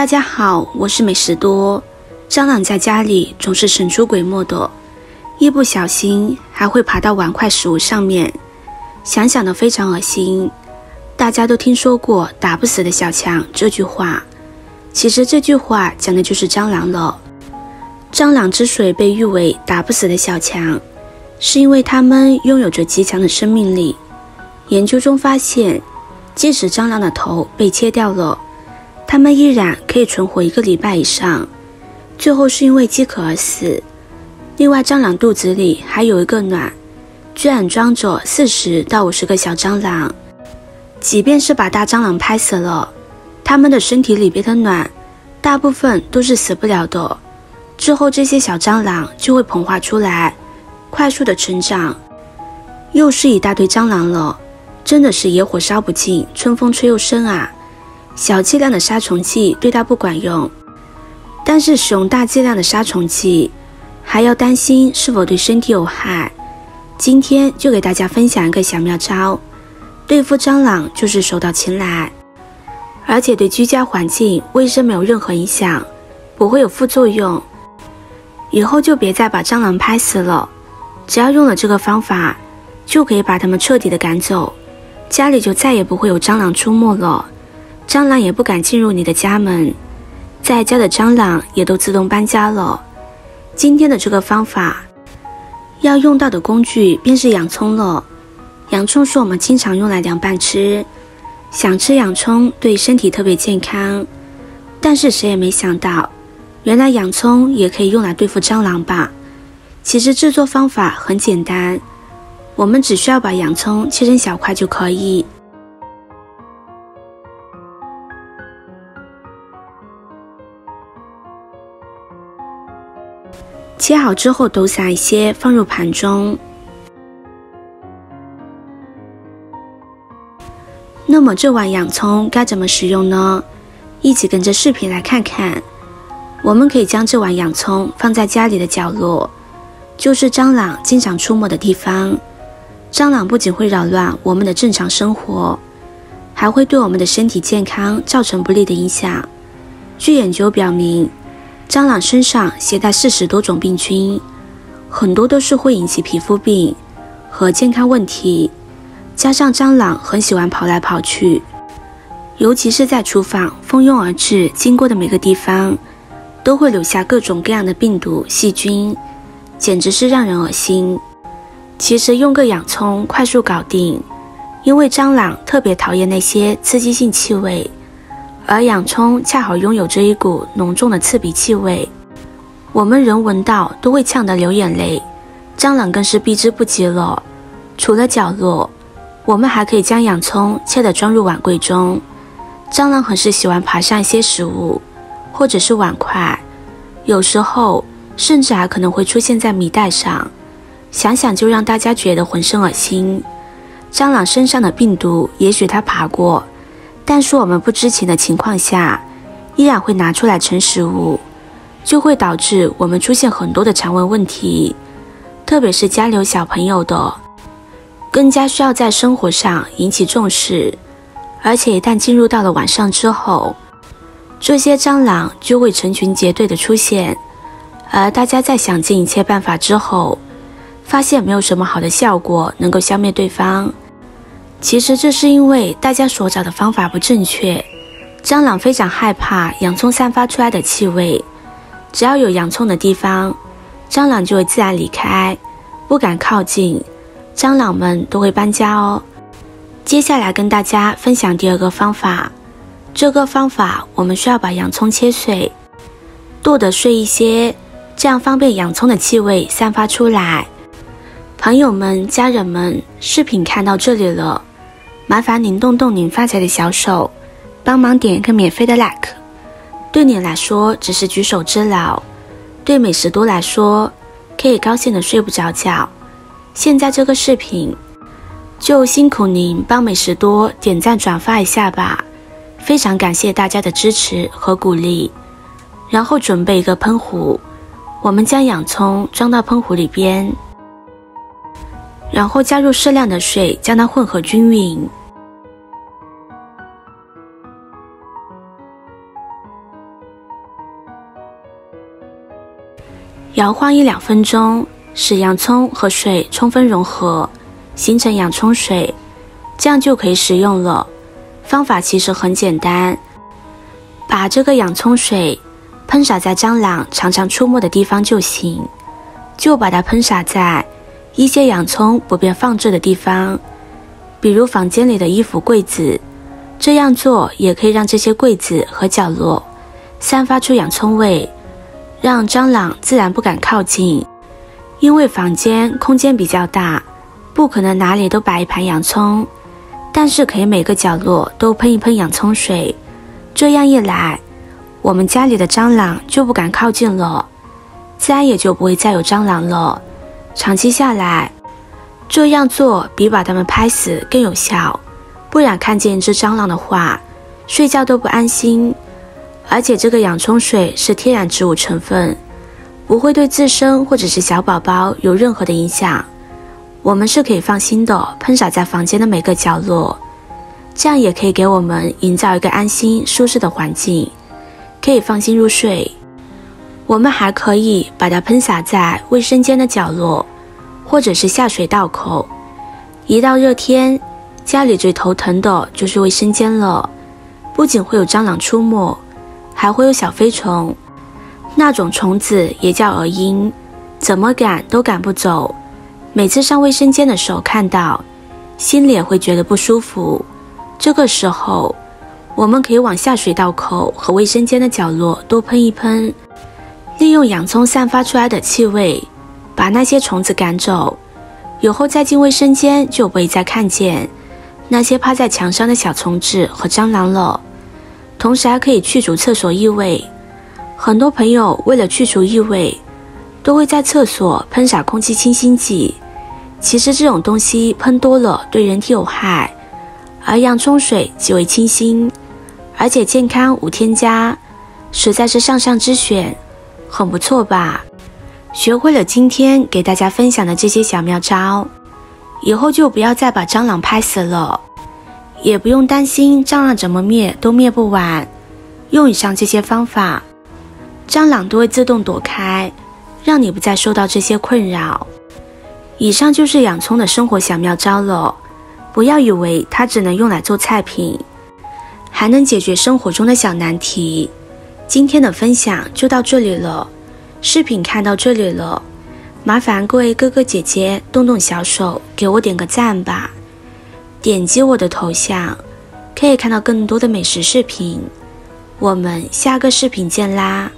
大家好，我是美食多。蟑螂在家里总是神出鬼没的，一不小心还会爬到碗筷食物上面，想想都非常恶心。大家都听说过“打不死的小强”这句话，其实这句话讲的就是蟑螂了。蟑螂之所以被誉为“打不死的小强”，是因为它们拥有着极强的生命力。研究中发现，即使蟑螂的头被切掉了，它们依然可以存活一个礼拜以上。最后是因为饥渴而死。另外，蟑螂肚子里还有一个卵，居然装着四十到五十个小蟑螂。即便是把大蟑螂拍死了，它们的身体里边的卵，大部分都是死不了的。之后这些小蟑螂就会膨化出来，快速的成长。又是一大堆蟑螂了，真的是野火烧不尽，春风吹又生啊！小剂量的杀虫剂对它不管用。但是使用大剂量的杀虫剂，还要担心是否对身体有害。今天就给大家分享一个小妙招，对付蟑螂就是手到擒来，而且对居家环境卫生没有任何影响，不会有副作用。以后就别再把蟑螂拍死了，只要用了这个方法，就可以把它们彻底的赶走，家里就再也不会有蟑螂出没了，蟑螂也不敢进入你的家门。在家的蟑螂也都自动搬家了。今天的这个方法要用到的工具便是洋葱了。洋葱是我们经常用来凉拌吃，想吃洋葱对身体特别健康。但是谁也没想到，原来洋葱也可以用来对付蟑螂吧？其实制作方法很简单，我们只需要把洋葱切成小块就可以。切好之后，抖撒一些，放入盘中。那么这碗洋葱该怎么使用呢？一起跟着视频来看看。我们可以将这碗洋葱放在家里的角落，就是蟑螂经常出没的地方。蟑螂不仅会扰乱我们的正常生活，还会对我们的身体健康造成不利的影响。据研究表明。蟑螂身上携带四十多种病菌，很多都是会引起皮肤病和健康问题。加上蟑螂很喜欢跑来跑去，尤其是在厨房蜂拥而至，经过的每个地方都会留下各种各样的病毒细菌，简直是让人恶心。其实用个洋葱快速搞定，因为蟑螂特别讨厌那些刺激性气味。而洋葱恰好拥有着一股浓重的刺鼻气味，我们人闻到都会呛得流眼泪，蟑螂更是避之不及了。除了角落，我们还可以将洋葱切的装入碗柜中。蟑螂很是喜欢爬上一些食物，或者是碗筷，有时候甚至还可能会出现在米袋上，想想就让大家觉得浑身恶心。蟑螂身上的病毒，也许它爬过。但是我们不知情的情况下，依然会拿出来盛食物，就会导致我们出现很多的肠胃问题，特别是家里有小朋友的，更加需要在生活上引起重视。而且一旦进入到了晚上之后，这些蟑螂就会成群结队的出现，而大家在想尽一切办法之后，发现没有什么好的效果能够消灭对方。其实这是因为大家所找的方法不正确。蟑螂非常害怕洋葱散发出来的气味，只要有洋葱的地方，蟑螂就会自然离开，不敢靠近。蟑螂们都会搬家哦。接下来跟大家分享第二个方法。这个方法我们需要把洋葱切碎，剁得碎一些，这样方便洋葱的气味散发出来。朋友们、家人们，视频看到这里了。麻烦您动动您发财的小手，帮忙点一个免费的 like。对你来说只是举手之劳，对美食多来说可以高兴的睡不着觉。现在这个视频就辛苦您帮美食多点赞转发一下吧，非常感谢大家的支持和鼓励。然后准备一个喷壶，我们将洋葱装到喷壶里边，然后加入适量的水，将它混合均匀。摇晃一两分钟，使洋葱和水充分融合，形成洋葱水，这样就可以食用了。方法其实很简单，把这个洋葱水喷洒在蟑螂常常出没的地方就行，就把它喷洒在一些洋葱不便放置的地方，比如房间里的衣服柜子。这样做也可以让这些柜子和角落散发出洋葱味，让蟑螂自然不敢靠近。因为房间空间比较大，不可能哪里都摆一盘洋葱，但是可以每个角落都喷一喷洋葱水。这样一来，我们家里的蟑螂就不敢靠近了，自然也就不会再有蟑螂了。长期下来，这样做比把它们拍死更有效。不然看见一只蟑螂的话，睡觉都不安心。而且这个洋葱水是天然植物成分，不会对自身或者是小宝宝有任何的影响。我们是可以放心的喷洒在房间的每个角落，这样也可以给我们营造一个安心舒适的环境，可以放心入睡。我们还可以把它喷洒在卫生间的角落，或者是下水道口。一到热天。家里最头疼的就是卫生间了，不仅会有蟑螂出没，还会有小飞虫，那种虫子也叫蛾蝇，怎么赶都赶不走。每次上卫生间的时候看到，心里也会觉得不舒服。这个时候，我们可以往下水道口和卫生间的角落多喷一喷，利用洋葱散发出来的气味，把那些虫子赶走。以后再进卫生间就不会再看见。那些趴在墙上的小虫子和蟑螂了，同时还可以去除厕所异味。很多朋友为了去除异味，都会在厕所喷洒空气清新剂。其实这种东西喷多了对人体有害，而洋葱水极为清新，而且健康无添加，实在是上上之选，很不错吧？学会了今天给大家分享的这些小妙招。以后就不要再把蟑螂拍死了，也不用担心蟑螂怎么灭都灭不完。用以上这些方法，蟑螂都会自动躲开，让你不再受到这些困扰。以上就是洋葱的生活小妙招了，不要以为它只能用来做菜品，还能解决生活中的小难题。今天的分享就到这里了，视频看到这里了。麻烦各位哥哥姐姐动动小手，给我点个赞吧！点击我的头像，可以看到更多的美食视频。我们下个视频见啦！